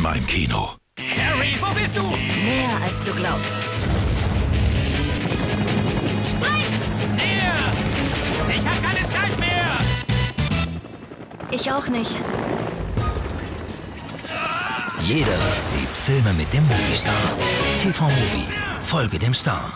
in meinem im Kino. Harry, wo bist du? Mehr als du glaubst. Spring! Näher! Ich hab keine Zeit mehr! Ich auch nicht. Jeder liebt Filme mit dem Moviestar. TV Movie. Folge dem Star.